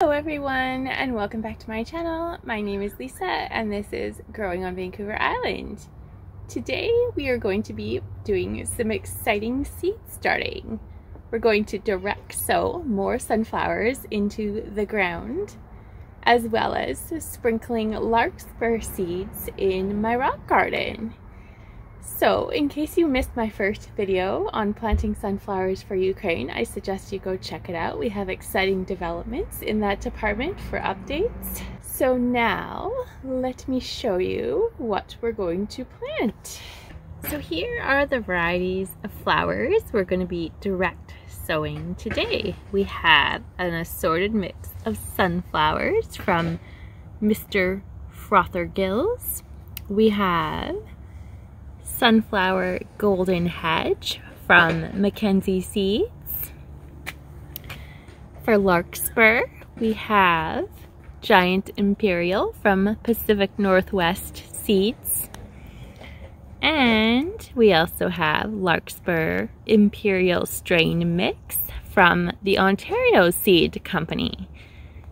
Hello everyone and welcome back to my channel. My name is Lisa and this is Growing on Vancouver Island. Today we are going to be doing some exciting seed starting. We're going to direct sow more sunflowers into the ground as well as sprinkling larkspur seeds in my rock garden. So, in case you missed my first video on planting sunflowers for Ukraine, I suggest you go check it out. We have exciting developments in that department for updates. So now, let me show you what we're going to plant. So here are the varieties of flowers we're going to be direct sowing today. We have an assorted mix of sunflowers from Mr. Fothergill's. We have Sunflower Golden Hedge from McKenzie Seeds. For Larkspur, we have Giant Imperial from Pacific Northwest Seeds. And we also have Larkspur Imperial Strain Mix from the Ontario Seed Company.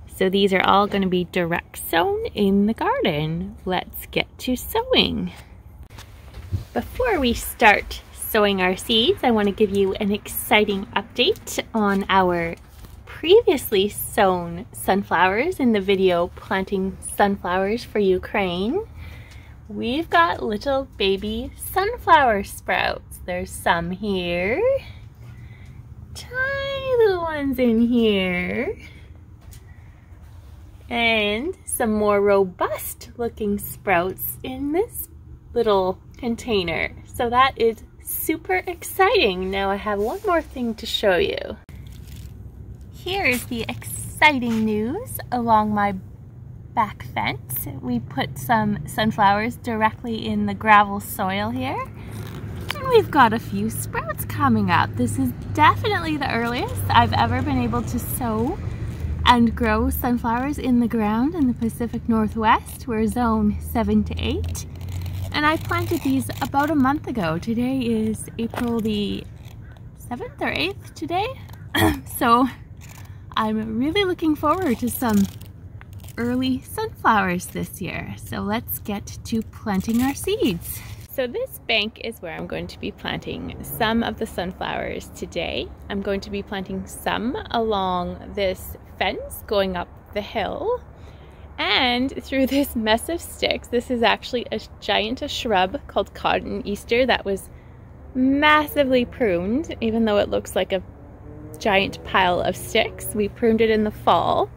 So these are all going to be direct sown in the garden. Let's get to sowing. Before we start sowing our seeds, I want to give you an exciting update on our previously sown sunflowers in the video Planting Sunflowers for Ukraine. We've got little baby sunflower sprouts. There's some here. Tiny little ones in here. And some more robust looking sprouts in this little container. So that is super exciting. Now I have one more thing to show you. Here's the exciting news along my back fence. We put some sunflowers directly in the gravel soil here. And we've got a few sprouts coming up. This is definitely the earliest I've ever been able to sow and grow sunflowers in the ground in the Pacific Northwest. We're zone 7 to 8. And I planted these about a month ago. Today is April the 7th or 8th today. so I'm really looking forward to some early sunflowers this year. So let's get to planting our seeds. So this bank is where I'm going to be planting some of the sunflowers today. I'm going to be planting some along this fence going up the hill and through this mess of sticks, this is actually a giant shrub called cotoneaster that was massively pruned, even though it looks like a giant pile of sticks. We pruned it in the fall.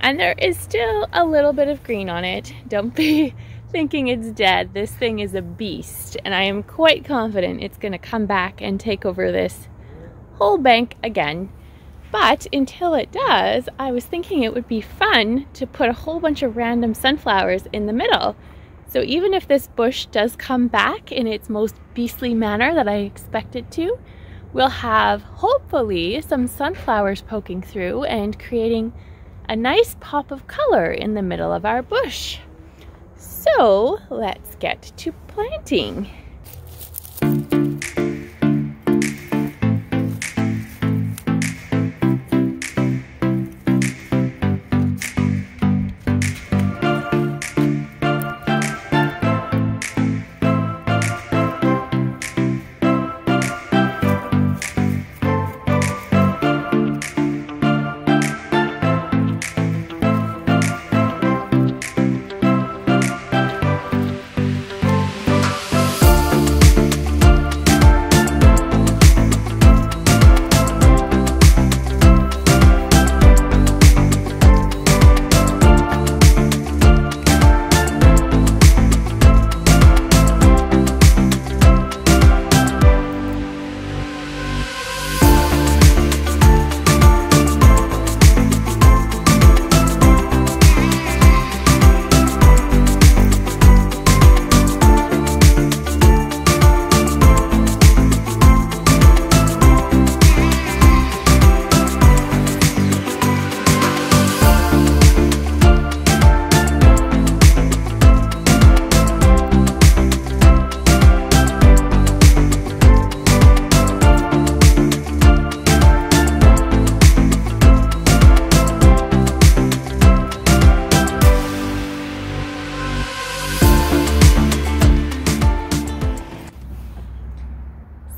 And there is still a little bit of green on it. Don't be thinking it's dead. This thing is a beast. And I am quite confident it's going to come back and take over this whole bank again. But until it does, I was thinking it would be fun to put a whole bunch of random sunflowers in the middle. So even if this bush does come back in its most beastly manner that I expect it to, we'll have hopefully some sunflowers poking through and creating a nice pop of color in the middle of our bush. So let's get to planting.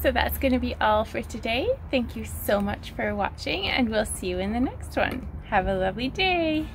So that's going to be all for today. Thank you so much for watching and we'll see you in the next one. Have a lovely day.